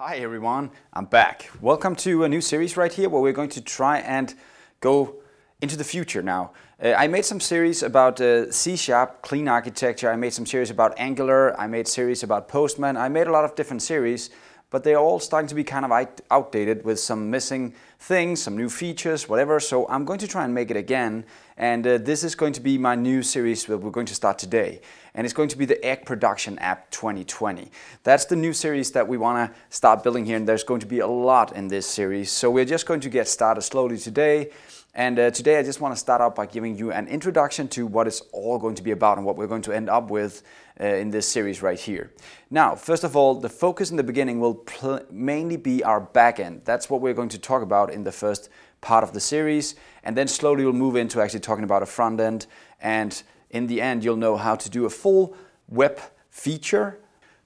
Hi everyone, I'm back. Welcome to a new series right here where we're going to try and go into the future. Now. Uh, I made some series about uh, C-sharp, clean architecture, I made some series about Angular, I made series about Postman, I made a lot of different series, but they're all starting to be kind of outdated with some missing things, some new features, whatever, so I'm going to try and make it again, and uh, this is going to be my new series that we're going to start today, and it's going to be the Egg Production App 2020. That's the new series that we want to start building here, and there's going to be a lot in this series, so we're just going to get started slowly today, and uh, today I just want to start out by giving you an introduction to what it's all going to be about and what we're going to end up with uh, in this series right here. Now, first of all, the focus in the beginning will mainly be our backend. That's what we're going to talk about in the first part of the series. And then slowly we'll move into actually talking about a front end. And in the end, you'll know how to do a full web feature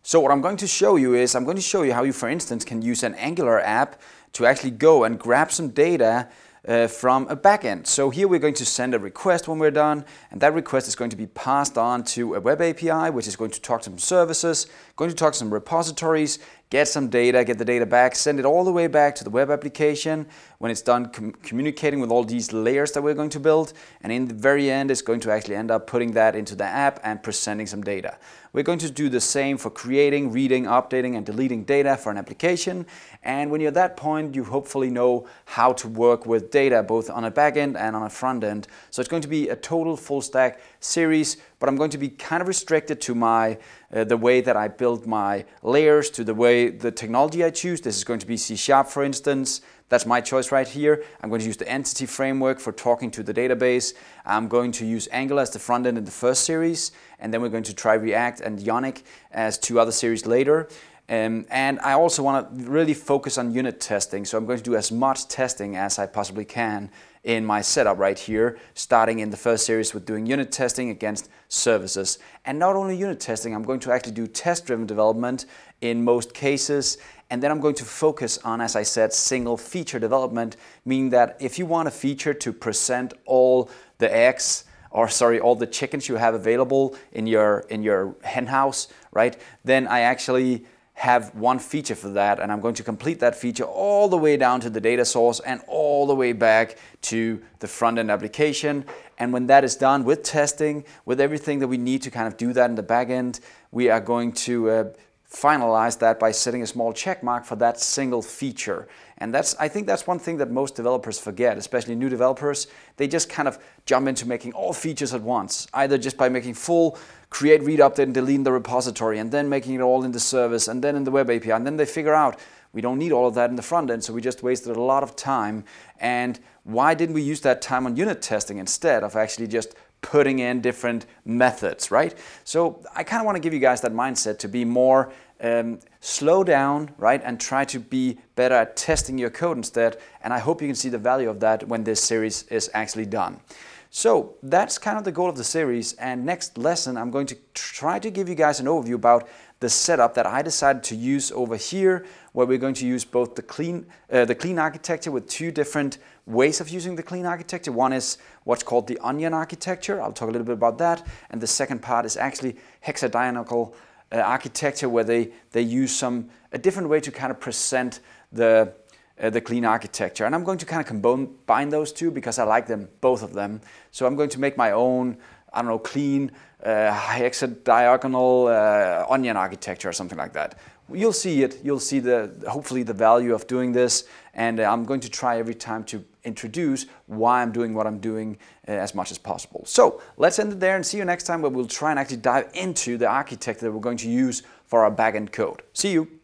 so what I'm going to show you is I'm going to show you how you, for instance, can use an Angular app to actually go and grab some data uh, from a backend. So here we're going to send a request when we're done, and that request is going to be passed on to a web API, which is going to talk to some services, going to talk to some repositories, get some data, get the data back, send it all the way back to the web application when it's done com communicating with all these layers that we're going to build. And in the very end, it's going to actually end up putting that into the app and presenting some data. We're going to do the same for creating, reading, updating, and deleting data for an application. And when you're at that point, you hopefully know how to work with data, both on a back end and on a front end. So it's going to be a total full stack series, but I'm going to be kind of restricted to my uh, the way that I build my layers, to the way the technology I choose. This is going to be C Sharp, for instance. That's my choice right here. I'm going to use the entity framework for talking to the database. I'm going to use Angular as the front end in the first series, and then we're going to try React and Ionic as two other series later. Um, and I also want to really focus on unit testing, so I'm going to do as much testing as I possibly can in my setup right here, starting in the first series with doing unit testing against services. And not only unit testing, I'm going to actually do test-driven development in most cases, and then I'm going to focus on, as I said, single feature development, meaning that if you want a feature to present all the eggs, or sorry, all the chickens you have available in your in your hen house, right? Then I actually have one feature for that and I'm going to complete that feature all the way down to the data source and all the way back to the front-end application. And when that is done with testing, with everything that we need to kind of do that in the back end, we are going to uh, finalize that by setting a small check mark for that single feature. And that's, I think that's one thing that most developers forget, especially new developers. They just kind of jump into making all features at once, either just by making full create, read, update, and delete in the repository, and then making it all in the service, and then in the web API. And then they figure out we don't need all of that in the front end, so we just wasted a lot of time. And why didn't we use that time on unit testing instead of actually just putting in different methods, right? So I kind of want to give you guys that mindset to be more um, slow down, right, and try to be better at testing your code instead. And I hope you can see the value of that when this series is actually done. So that's kind of the goal of the series. And next lesson, I'm going to try to give you guys an overview about the setup that I decided to use over here, where we're going to use both the clean, uh, the clean architecture with two different ways of using the clean architecture. One is what's called the onion architecture. I'll talk a little bit about that. And the second part is actually hexadiagonal uh, architecture, where they, they use some a different way to kind of present the uh, the clean architecture. And I'm going to kind of combine those two because I like them, both of them. So I'm going to make my own, I don't know, clean uh, hexadiagonal uh, onion architecture or something like that. You'll see it. You'll see the hopefully the value of doing this. And uh, I'm going to try every time to introduce why I'm doing what I'm doing uh, as much as possible. So let's end it there and see you next time where we'll try and actually dive into the architecture that we're going to use for our backend code. See you.